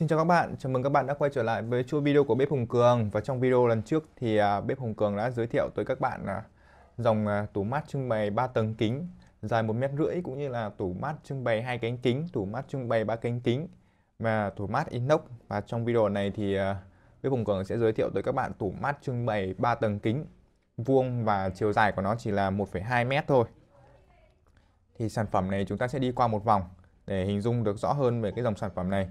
Xin chào các bạn, chào mừng các bạn đã quay trở lại với chuỗi video của Bếp Hùng Cường. Và trong video lần trước thì à, Bếp Hùng Cường đã giới thiệu tới các bạn à, dòng à, tủ mát trưng bày 3 tầng kính dài một mét rưỡi cũng như là tủ mát trưng bày hai cánh kính, tủ mát trưng bày ba cánh kính và tủ mát inox. Và trong video này thì à, Bếp Hùng Cường sẽ giới thiệu tới các bạn tủ mát trưng bày 3 tầng kính vuông và chiều dài của nó chỉ là 1,2 mét thôi. Thì sản phẩm này chúng ta sẽ đi qua một vòng để hình dung được rõ hơn về cái dòng sản phẩm này.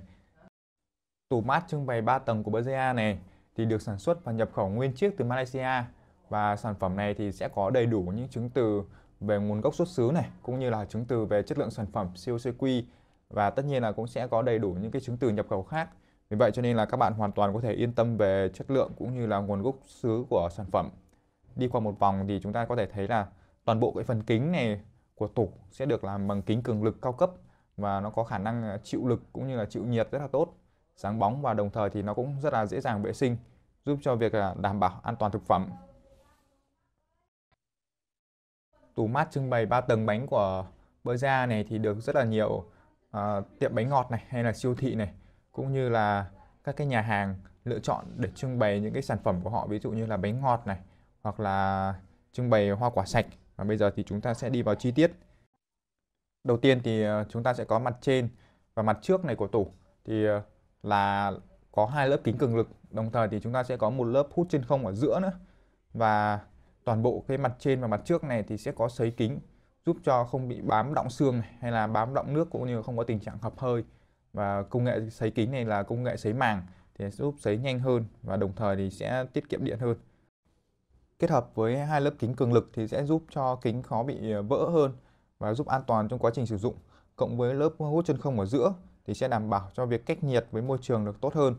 Tủ mát trưng bày 3 tầng của Bergea này thì được sản xuất và nhập khẩu nguyên chiếc từ Malaysia và sản phẩm này thì sẽ có đầy đủ những chứng từ về nguồn gốc xuất xứ này, cũng như là chứng từ về chất lượng sản phẩm COCQ và tất nhiên là cũng sẽ có đầy đủ những cái chứng từ nhập khẩu khác. Vì vậy cho nên là các bạn hoàn toàn có thể yên tâm về chất lượng cũng như là nguồn gốc xứ của sản phẩm. Đi qua một vòng thì chúng ta có thể thấy là toàn bộ cái phần kính này của tủ sẽ được làm bằng kính cường lực cao cấp và nó có khả năng chịu lực cũng như là chịu nhiệt rất là tốt sáng bóng và đồng thời thì nó cũng rất là dễ dàng vệ sinh giúp cho việc à, đảm bảo an toàn thực phẩm. Tủ mát trưng bày 3 tầng bánh của Berza này thì được rất là nhiều uh, tiệm bánh ngọt này hay là siêu thị này cũng như là các cái nhà hàng lựa chọn để trưng bày những cái sản phẩm của họ ví dụ như là bánh ngọt này hoặc là trưng bày hoa quả sạch và bây giờ thì chúng ta sẽ đi vào chi tiết. Đầu tiên thì à, chúng ta sẽ có mặt trên và mặt trước này của tủ thì uh, là có hai lớp kính cường lực. Đồng thời thì chúng ta sẽ có một lớp hút chân không ở giữa nữa. Và toàn bộ cái mặt trên và mặt trước này thì sẽ có sấy kính giúp cho không bị bám động xương này, hay là bám động nước cũng như không có tình trạng hợp hơi. Và công nghệ sấy kính này là công nghệ sấy màng thì giúp sấy nhanh hơn và đồng thời thì sẽ tiết kiệm điện hơn. Kết hợp với hai lớp kính cường lực thì sẽ giúp cho kính khó bị vỡ hơn và giúp an toàn trong quá trình sử dụng cộng với lớp hút chân không ở giữa thì sẽ đảm bảo cho việc cách nhiệt với môi trường được tốt hơn.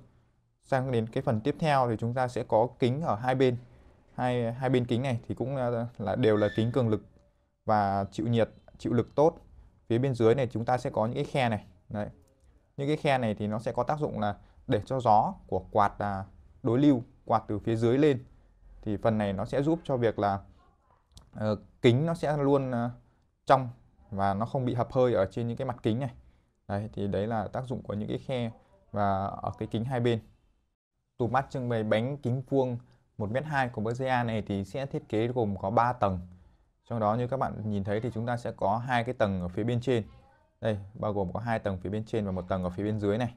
Sang đến cái phần tiếp theo thì chúng ta sẽ có kính ở hai bên. Hai hai bên kính này thì cũng là đều là kính cường lực và chịu nhiệt, chịu lực tốt. Phía bên dưới này chúng ta sẽ có những cái khe này. Đấy. Những cái khe này thì nó sẽ có tác dụng là để cho gió của quạt à, đối lưu, quạt từ phía dưới lên. Thì phần này nó sẽ giúp cho việc là uh, kính nó sẽ luôn uh, trong và nó không bị hập hơi ở trên những cái mặt kính này. Đấy, thì đấy là tác dụng của những cái khe và ở cái kính hai bên. Tủ mắt trưng bày bánh kính vuông 1m2 của Bergea này thì sẽ thiết kế gồm có 3 tầng. Trong đó như các bạn nhìn thấy thì chúng ta sẽ có hai cái tầng ở phía bên trên. Đây, bao gồm có hai tầng phía bên trên và một tầng ở phía bên dưới này.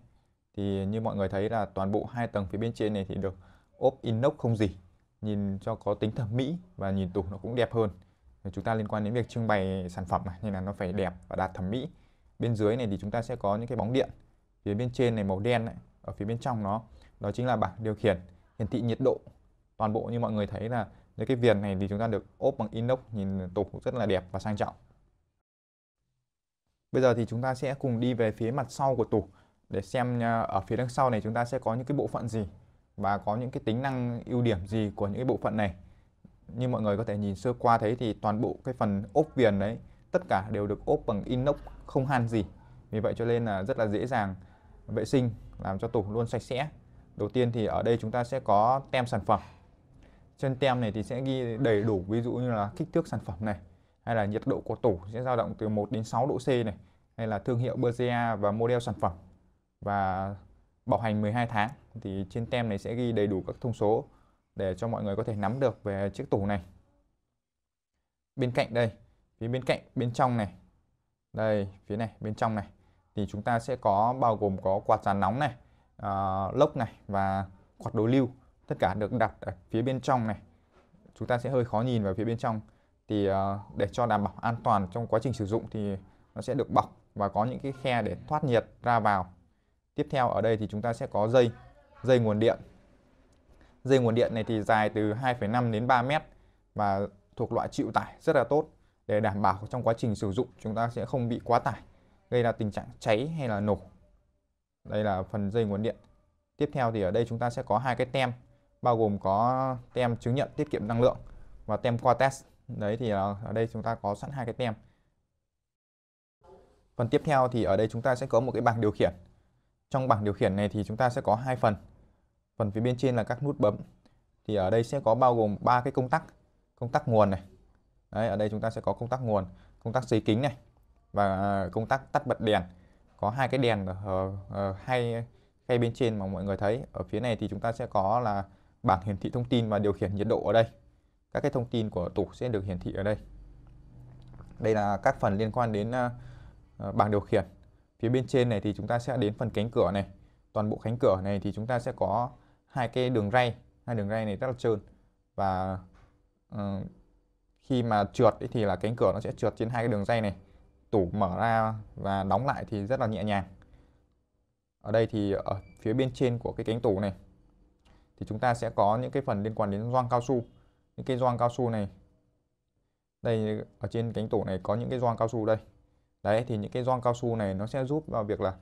Thì như mọi người thấy là toàn bộ hai tầng phía bên trên này thì được ốp inox không gì. Nhìn cho có tính thẩm mỹ và nhìn tủ nó cũng đẹp hơn. Chúng ta liên quan đến việc trưng bày sản phẩm này nên là nó phải đẹp và đạt thẩm mỹ bên dưới này thì chúng ta sẽ có những cái bóng điện, phía bên trên này màu đen này ở phía bên trong nó, đó chính là bảng điều khiển, hiển thị nhiệt độ. Toàn bộ như mọi người thấy là những cái viền này thì chúng ta được ốp bằng inox nhìn tủ rất là đẹp và sang trọng. Bây giờ thì chúng ta sẽ cùng đi về phía mặt sau của tủ để xem à, ở phía đằng sau này chúng ta sẽ có những cái bộ phận gì và có những cái tính năng ưu điểm gì của những cái bộ phận này. Như mọi người có thể nhìn sơ qua thấy thì toàn bộ cái phần ốp viền đấy tất cả đều được ốp bằng inox không han gì. Vì vậy cho nên là rất là dễ dàng vệ sinh, làm cho tủ luôn sạch sẽ. Đầu tiên thì ở đây chúng ta sẽ có tem sản phẩm. Trên tem này thì sẽ ghi đầy đủ, ví dụ như là kích thước sản phẩm này, hay là nhiệt độ của tủ sẽ dao động từ 1 đến 6 độ C này, hay là thương hiệu Bergea và model sản phẩm. Và bảo hành 12 tháng thì trên tem này sẽ ghi đầy đủ các thông số để cho mọi người có thể nắm được về chiếc tủ này. Bên cạnh đây phía bên cạnh bên trong này. Đây phía này bên trong này. Thì chúng ta sẽ có bao gồm có quạt dàn nóng này uh, lốc này và quạt đối lưu. Tất cả được đặt ở phía bên trong này. Chúng ta sẽ hơi khó nhìn vào phía bên trong. Thì uh, để cho đảm bảo an toàn trong quá trình sử dụng thì nó sẽ được bọc và có những cái khe để thoát nhiệt ra vào. Tiếp theo ở đây thì chúng ta sẽ có dây dây nguồn điện. Dây nguồn điện này thì dài từ 2,5 đến 3 mét và thuộc loại chịu tải rất là tốt để đảm bảo trong quá trình sử dụng, chúng ta sẽ không bị quá tải, gây ra tình trạng cháy hay là nổ. Đây là phần dây nguồn điện. Tiếp theo thì ở đây chúng ta sẽ có hai cái tem, bao gồm có tem chứng nhận tiết kiệm năng lượng và tem qua test. Đấy thì ở đây chúng ta có sẵn hai cái tem. Phần tiếp theo thì ở đây chúng ta sẽ có một cái bảng điều khiển. Trong bảng điều khiển này thì chúng ta sẽ có hai phần. Phần phía bên trên là các nút bấm. Thì ở đây sẽ có bao gồm ba cái công tắc công tắc nguồn này. Đấy, ở đây chúng ta sẽ có công tắc nguồn, công tắc xấy kính này và à, công tắc tắt bật đèn. Có hai cái đèn ở, ở hai khay bên trên mà mọi người thấy. Ở phía này thì chúng ta sẽ có là bảng hiển thị thông tin và điều khiển nhiệt độ ở đây. Các cái thông tin của tủ sẽ được hiển thị ở đây. Đây là các phần liên quan đến uh, bảng điều khiển. Phía bên trên này thì chúng ta sẽ đến phần cánh cửa này. Toàn bộ cánh cửa này thì chúng ta sẽ có hai cái đường ray. Hai đường ray này rất là trơn và uh, khi mà trượt ấy thì là cánh cửa nó sẽ trượt trên hai cái đường dây này. Tủ mở ra và đóng lại thì rất là nhẹ nhàng. Ở đây thì ở phía bên trên của cái cánh tủ này, thì chúng ta sẽ có những cái phần liên quan đến gioăng cao su. Những cái gioăng cao su này, đây, ở trên cánh tủ này có những cái gioăng cao su đây. Đấy, thì những cái gioăng cao su này nó sẽ giúp vào việc là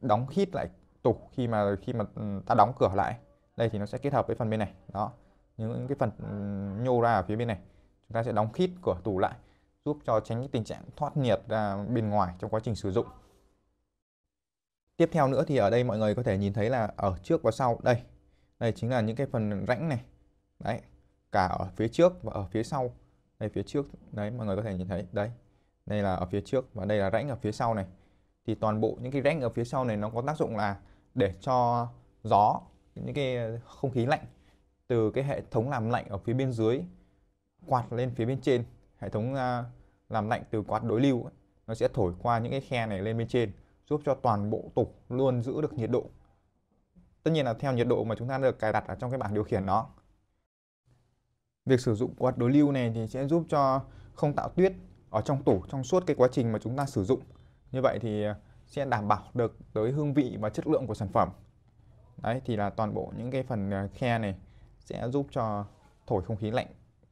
đóng khít lại tủ khi mà khi mà ừ, ta đóng cửa lại. Đây thì nó sẽ kết hợp với phần bên này. Đó, những cái phần ừ, nhô ra ở phía bên này chúng ta sẽ đóng khít cửa tủ lại, giúp cho tránh cái tình trạng thoát nhiệt ra bên ngoài trong quá trình sử dụng. Tiếp theo nữa thì ở đây mọi người có thể nhìn thấy là ở trước và sau. Đây đây chính là những cái phần rãnh này. Đấy, cả ở phía trước và ở phía sau. Đây, phía trước, đấy, mọi người có thể nhìn thấy. Đấy đây là ở phía trước và đây là rãnh ở phía sau này. Thì toàn bộ những cái rãnh ở phía sau này nó có tác dụng là để cho gió, những cái không khí lạnh từ cái hệ thống làm lạnh ở phía bên dưới quạt lên phía bên trên. Hệ thống uh, làm lạnh từ quạt đối lưu ấy, nó sẽ thổi qua những cái khe này lên bên trên giúp cho toàn bộ tủ luôn giữ được nhiệt độ. Tất nhiên là theo nhiệt độ mà chúng ta được cài đặt ở trong cái bảng điều khiển nó việc sử dụng quạt đối lưu này thì sẽ giúp cho không tạo tuyết ở trong tủ trong suốt cái quá trình mà chúng ta sử dụng. Như vậy thì à, sẽ đảm bảo được tới hương vị và chất lượng của sản phẩm. Đấy thì là toàn bộ những cái phần à, khe này sẽ giúp cho thổi không khí lạnh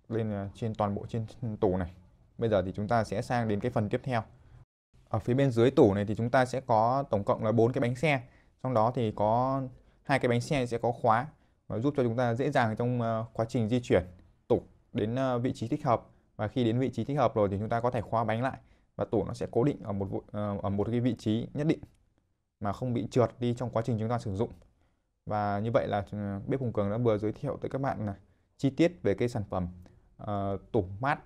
lên ờ, trên toàn bộ trên tủ này. Bây giờ thì chúng ta sẽ sang đến cái phần tiếp theo. Ở phía bên dưới tủ này thì chúng ta sẽ có tổng cộng là bốn cái bánh xe. Trong đó thì có hai cái bánh xe sẽ có khóa và giúp cho chúng ta dễ dàng trong ờ, quá trình di chuyển tủ đến ờ, vị trí thích hợp. Và khi đến vị trí thích hợp rồi thì chúng ta có thể khóa bánh lại và tủ nó sẽ cố định ở một ở một cái vị trí nhất định mà không bị trượt đi trong quá trình chúng ta sử dụng. Và như vậy là ừ, bếp Hùng Cường đã vừa giới thiệu tới các bạn là chi tiết về cái sản phẩm uh, tủ mát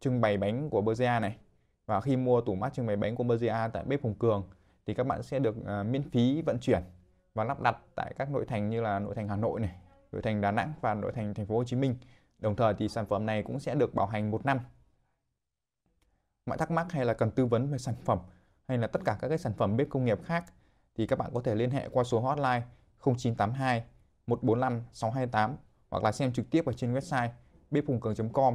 trưng bày bánh của Berzea này và khi mua tủ mát trưng bày bánh của Berzea tại bếp Hùng Cường thì các bạn sẽ được uh, miễn phí vận chuyển và lắp đặt tại các nội thành như là nội thành Hà Nội này, nội thành Đà Nẵng và nội thành thành phố Hồ Chí Minh. Đồng thời thì sản phẩm này cũng sẽ được bảo hành một năm. Mọi thắc mắc hay là cần tư vấn về sản phẩm hay là tất cả các cái sản phẩm bếp công nghiệp khác thì các bạn có thể liên hệ qua số hotline 0982 145 628 hoặc là xem trực tiếp ở trên website bếp.cường.com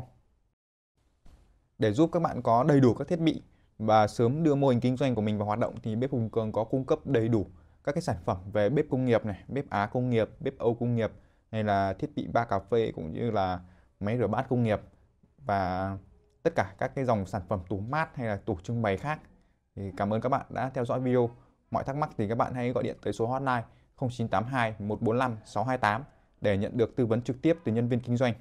để giúp các bạn có đầy đủ các thiết bị và sớm đưa mô hình kinh doanh của mình vào hoạt động thì bếp Hùng Cường có cung cấp đầy đủ các cái sản phẩm về bếp công nghiệp này, bếp Á công nghiệp, bếp Âu công nghiệp hay là thiết bị ba cà phê cũng như là máy rửa bát công nghiệp và tất cả các cái dòng sản phẩm tủ mát hay là tủ trưng bày khác. Thì cảm ơn các bạn đã theo dõi video. Mọi thắc mắc thì các bạn hãy gọi điện tới số hotline 0982 145 628 để nhận được tư vấn trực tiếp từ nhân viên kinh doanh.